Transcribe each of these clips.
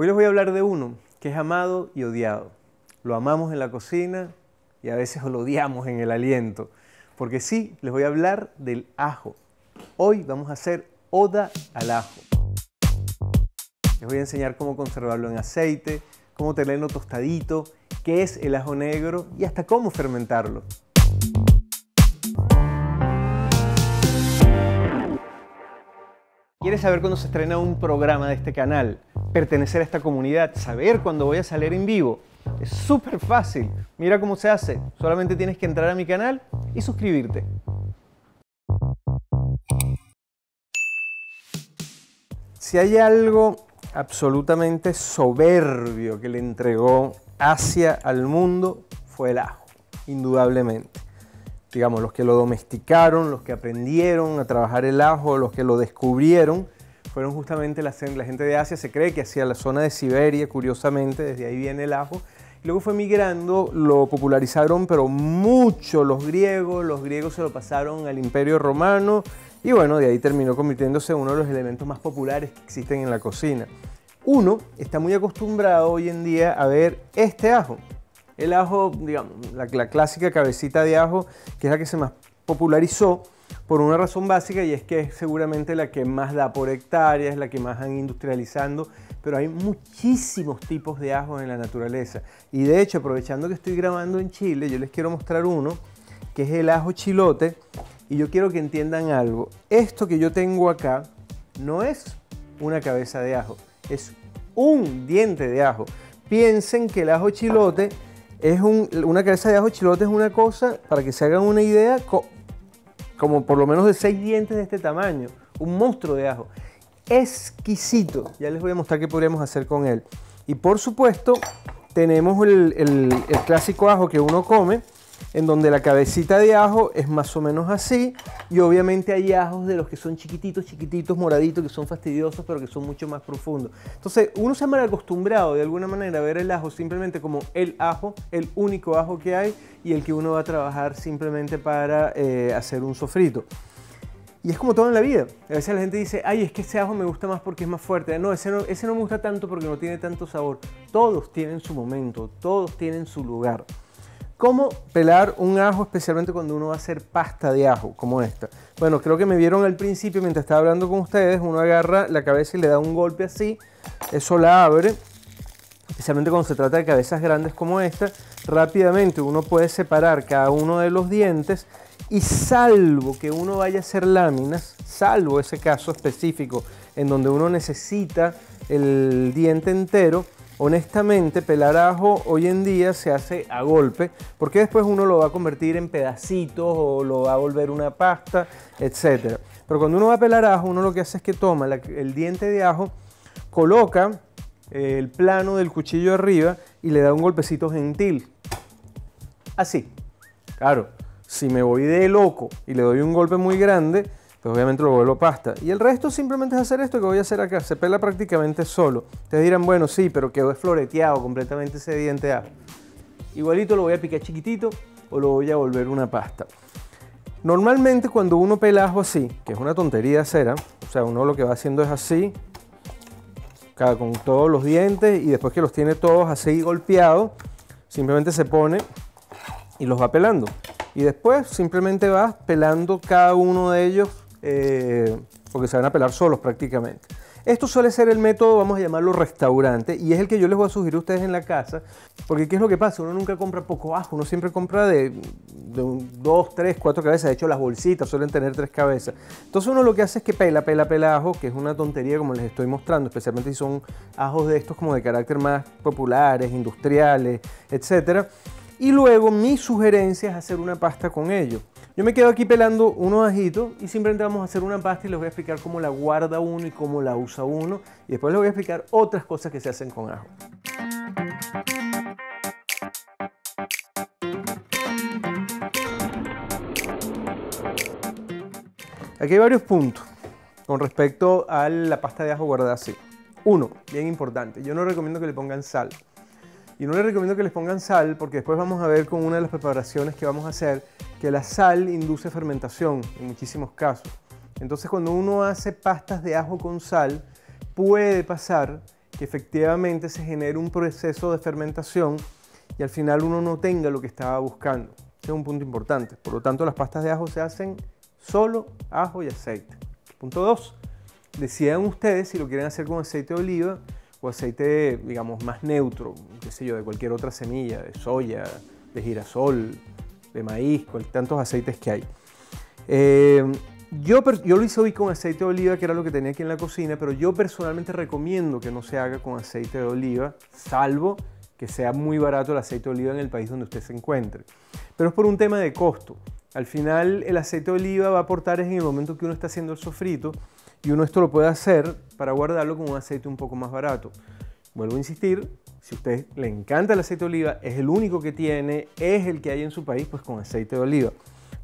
Hoy les voy a hablar de uno que es amado y odiado. Lo amamos en la cocina y a veces lo odiamos en el aliento. Porque sí, les voy a hablar del ajo. Hoy vamos a hacer oda al ajo. Les voy a enseñar cómo conservarlo en aceite, cómo tenerlo tostadito, qué es el ajo negro y hasta cómo fermentarlo. ¿Quieres saber cuándo se estrena un programa de este canal? ¿Pertenecer a esta comunidad? ¿Saber cuándo voy a salir en vivo? Es súper fácil. Mira cómo se hace. Solamente tienes que entrar a mi canal y suscribirte. Si hay algo absolutamente soberbio que le entregó Asia al mundo fue el ajo, indudablemente. Digamos, los que lo domesticaron, los que aprendieron a trabajar el ajo, los que lo descubrieron, fueron justamente la, gente de Asia. Se cree que hacia la zona de Siberia, curiosamente, desde ahí viene el ajo. luego fue migrando, lo popularizaron, pero mucho los griegos. Los griegos se lo pasaron al Imperio Romano y bueno, de ahí terminó convirtiéndose uno de los elementos más populares que existen en la cocina. Uno está muy acostumbrado hoy en día a ver este ajo. El ajo, digamos, la, clásica cabecita de ajo, que es la que se más popularizó por una razón básica y es que es seguramente la que más da por hectárea, es la que más han industrializando, pero hay muchísimos tipos de ajo en la naturaleza. Y de hecho, aprovechando que estoy grabando en Chile, yo les quiero mostrar uno, que es el ajo chilote, y yo quiero que entiendan algo. Esto que yo tengo acá no es una cabeza de ajo, es un diente de ajo. Piensen que el ajo chilote es una cabeza de ajo chilote es una cosa, para que se hagan una idea, como por lo menos de seis dientes de este tamaño. Un monstruo de ajo. Exquisito. Ya les voy a mostrar qué podríamos hacer con él. Y por supuesto, tenemos el clásico ajo que uno come, en donde la cabecita de ajo es más o menos así y obviamente hay ajos de los que son chiquititos, chiquititos, moraditos, que son fastidiosos pero que son mucho más profundos. Entonces uno se ha mal acostumbrado de alguna manera a ver el ajo simplemente como el ajo, el único ajo que hay y el que uno va a trabajar simplemente para eh, hacer un sofrito. Y es como todo en la vida. A veces la gente dice, ay, es que ese ajo me gusta más porque es más fuerte. No no, ese no me gusta tanto porque no tiene tanto sabor. Todos tienen su momento, todos tienen su lugar. ¿Cómo pelar un ajo, especialmente cuando uno va a hacer pasta de ajo, como esta? Bueno, creo que me vieron al principio mientras estaba hablando con ustedes, uno agarra la cabeza y le da un golpe así, eso la abre, especialmente cuando se trata de cabezas grandes como esta, rápidamente uno puede separar cada uno de los dientes y salvo que uno vaya a hacer láminas, salvo ese caso específico en donde uno necesita el diente entero, honestamente, pelar ajo hoy en día se hace a golpe, porque después uno lo va a convertir en pedacitos o lo va a volver una pasta, etc. Pero cuando uno va a pelar ajo, uno lo que hace es que toma el diente de ajo, coloca eh, el plano del cuchillo arriba y le da un golpecito gentil. Así. Claro, si me voy de loco y le doy un golpe muy grande, obviamente lo vuelvo pasta. Y el resto simplemente es hacer esto que voy a hacer acá. Se pela prácticamente solo. Ustedes dirán, bueno, sí, pero quedó floreteado completamente ese diente ajo. Igualito lo voy a picar chiquitito o lo voy a volver una pasta. Normalmente cuando uno pela ajo así, que es una tontería hacer, o sea, uno lo que va haciendo es así, con todos los dientes y después que los tiene todos así golpeados, simplemente se pone y los va pelando. Y después simplemente vas pelando cada uno de ellos eh, porque se van a pelar solos prácticamente. Esto suele ser el método, vamos a llamarlo restaurante, y es el que yo les voy a sugerir a ustedes en la casa, porque ¿qué es lo que pasa? Uno nunca compra poco ajo, uno siempre compra de, dos, tres, cuatro cabezas, de hecho las bolsitas suelen tener tres cabezas. Entonces uno lo que hace es que pela, pela, pela ajo, que es una tontería como les estoy mostrando, especialmente si son ajos de estos como de carácter más populares, industriales, etcétera. Y luego mi sugerencia es hacer una pasta con ello. Yo me quedo aquí pelando unos ajitos y simplemente vamos a hacer una pasta y les voy a explicar cómo la guarda uno y cómo la usa uno. Y después les voy a explicar otras cosas que se hacen con ajo. Aquí hay varios puntos con respecto a la pasta de ajo guardada así. Uno, bien importante, yo no recomiendo que le pongan sal. Y no les recomiendo que les pongan sal porque después vamos a ver con una de las preparaciones que vamos a hacer que la sal induce fermentación en muchísimos casos. Entonces cuando uno hace pastas de ajo con sal, puede pasar que efectivamente se genere un proceso de fermentación y al final uno no tenga lo que estaba buscando. Ese es un punto importante. Por lo tanto, las pastas de ajo se hacen solo ajo y aceite. Punto 2. Decidan ustedes si lo quieren hacer con aceite de oliva o aceite, digamos, más neutro, qué sé yo, de cualquier otra semilla, de soya, de girasol, maíz, tantos aceites que hay. Eh, yo, yo lo hice hoy con aceite de oliva, que era lo que tenía aquí en la cocina, pero yo personalmente recomiendo que no se haga con aceite de oliva, salvo que sea muy barato el aceite de oliva en el país donde usted se encuentre. Pero es por un tema de costo. Al final el aceite de oliva va a aportar en el momento que uno está haciendo el sofrito y uno esto lo puede hacer para guardarlo con un aceite un poco más barato. Vuelvo a insistir, si a usted le encanta el aceite de oliva, es el único que tiene, es el que hay en su país, pues con aceite de oliva.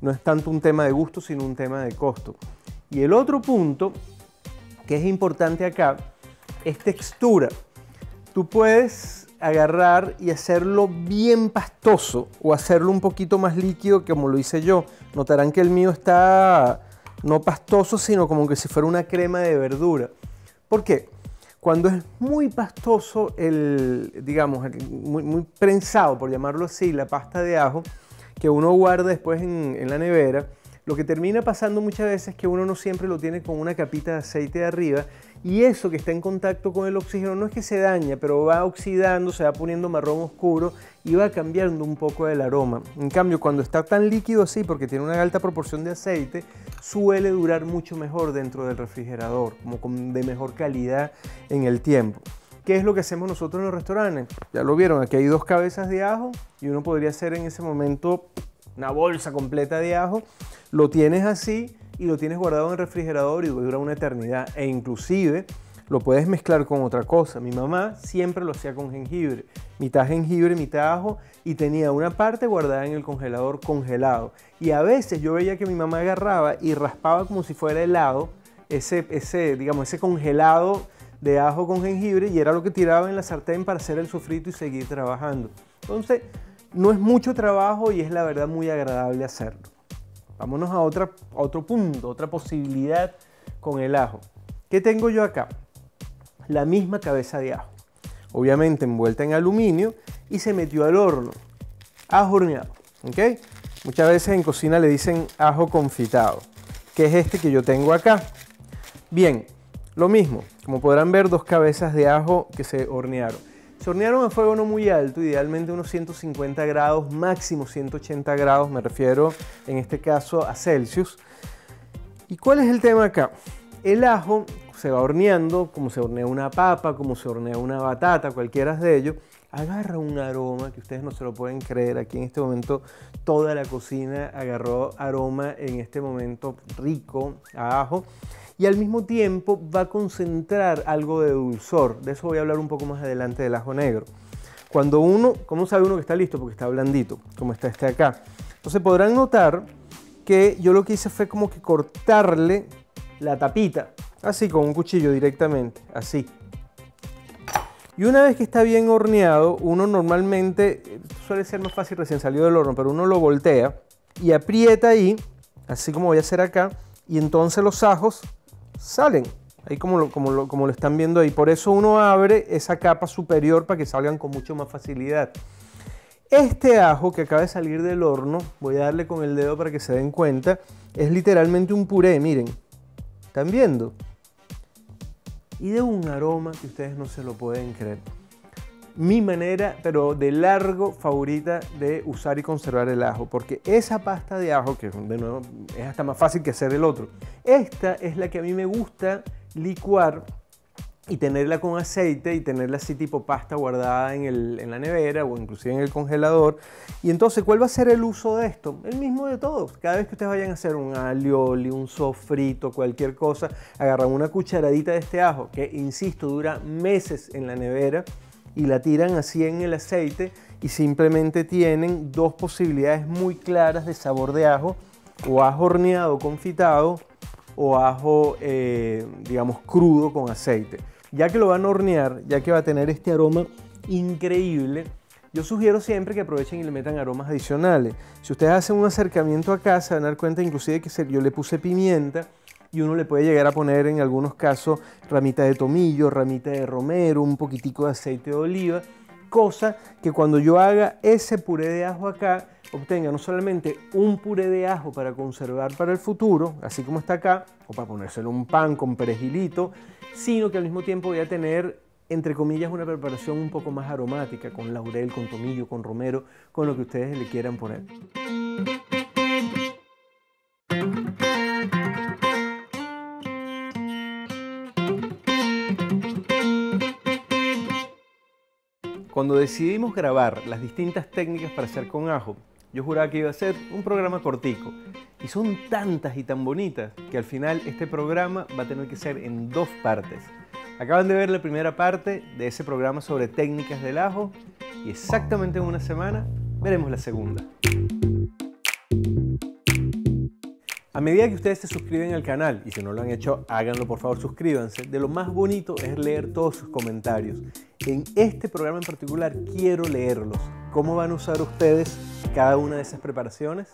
No es tanto un tema de gusto, sino un tema de costo. Y el otro punto que es importante acá es textura. Tú puedes agarrar y hacerlo bien pastoso o hacerlo un poquito más líquido como lo hice yo. Notarán que el mío está no pastoso, sino como que si fuera una crema de verdura. ¿Por qué? Cuando es muy pastoso, el, digamos, muy, muy prensado, por llamarlo así, la pasta de ajo, que uno guarda después en la nevera, lo que termina pasando muchas veces es que uno no siempre lo tiene con una capita de aceite arriba y eso que está en contacto con el oxígeno no es que se daña, pero va oxidando, se va poniendo marrón oscuro y va cambiando un poco el aroma. En cambio, cuando está tan líquido así, porque tiene una alta proporción de aceite, suele durar mucho mejor dentro del refrigerador, como de mejor calidad en el tiempo. ¿Qué es lo que hacemos nosotros en los restaurantes? Ya lo vieron, aquí hay dos cabezas de ajo y uno podría hacer en ese momento una bolsa completa de ajo. Lo tienes así y lo tienes guardado en el refrigerador y dura una eternidad. E inclusive lo puedes mezclar con otra cosa. Mi mamá siempre lo hacía con jengibre. Mitad jengibre, mitad ajo y tenía una parte guardada en el congelador congelado. Y a veces yo veía que mi mamá agarraba y raspaba como si fuera helado ese, ese, digamos, ese congelado de ajo con jengibre y era lo que tiraba en la sartén para hacer el sofrito y seguir trabajando. Entonces, no es mucho trabajo y es la verdad muy agradable hacerlo. Vámonos a, otro punto, otra posibilidad con el ajo. ¿Qué tengo yo acá? La misma cabeza de ajo. Obviamente envuelta en aluminio y se metió al horno. Ajo horneado. ¿ok? Muchas veces en cocina le dicen ajo confitado, que es este que yo tengo acá. Bien, lo mismo. Como podrán ver, dos cabezas de ajo que se hornearon. Se hornearon a fuego no muy alto, idealmente unos 150 grados, máximo 180 grados, me refiero en este caso a Celsius. ¿Y cuál es el tema acá? El ajo se va horneando, como se hornea una papa, como se hornea una batata, cualquiera de ellos, agarra un aroma que ustedes no se lo pueden creer. Aquí en este momento toda la cocina agarró aroma en este momento rico a ajo y al mismo tiempo va a concentrar algo de dulzor. De eso voy a hablar un poco más adelante del ajo negro. Cuando uno, ¿cómo sabe uno que está listo? Porque está blandito, como está este acá. Entonces podrán notar que yo lo que hice fue como que cortarle la tapita, así con un cuchillo directamente, así. Y una vez que está bien horneado, uno normalmente, suele ser más fácil recién salido del horno, pero uno lo voltea y aprieta ahí, así como voy a hacer acá, y entonces los ajos salen. Ahí como lo, como, como lo están viendo ahí. Por eso uno abre esa capa superior para que salgan con mucho más facilidad. Este ajo que acaba de salir del horno, voy a darle con el dedo para que se den cuenta, es literalmente un puré, miren. ¿Están viendo? Y de un aroma que ustedes no se lo pueden creer. Mi manera, pero de largo favorita de usar y conservar el ajo, porque esa pasta de ajo, que de nuevo es hasta más fácil que hacer el otro, esta es la que a mí me gusta licuar y tenerla con aceite y tenerla así tipo pasta guardada en, el, en, la nevera o inclusive en el congelador. Y entonces, ¿cuál va a ser el uso de esto? El mismo de todos. Cada vez que ustedes vayan a hacer un alioli, un sofrito, cualquier cosa, agarran una cucharadita de este ajo, que insisto, dura meses en la nevera y la tiran así en el aceite y simplemente tienen dos posibilidades muy claras de sabor de ajo, o ajo horneado confitado o ajo, eh, digamos, crudo con aceite. Ya que lo van a hornear, ya que va a tener este aroma increíble, yo sugiero siempre que aprovechen y le metan aromas adicionales. Si ustedes hacen un acercamiento a casa, van a dar cuenta inclusive que yo le puse pimienta, y uno le puede llegar a poner en algunos casos ramita de tomillo, ramita de romero, un poquitico de aceite de oliva, cosa que cuando yo haga ese puré de ajo acá, obtenga no solamente un puré de ajo para conservar para el futuro, así como está acá, o para ponérselo un pan con perejilito, sino que al mismo tiempo voy a tener entre comillas, una preparación un poco más aromática, con laurel, con tomillo, con romero, con lo que ustedes le quieran poner. Cuando decidimos grabar las distintas técnicas para hacer con ajo, yo juraba que iba a ser un programa cortico. Y son tantas y tan bonitas que al final este programa va a tener que ser en dos partes. Acaban de ver la primera parte de ese programa sobre técnicas del ajo y exactamente en una semana veremos la segunda. A medida que ustedes se suscriben al canal, y si no lo han hecho, háganlo por favor, suscríbanse. De lo más bonito es leer todos sus comentarios. En este programa en particular quiero leerlos. ¿Cómo van a usar ustedes cada una de esas preparaciones?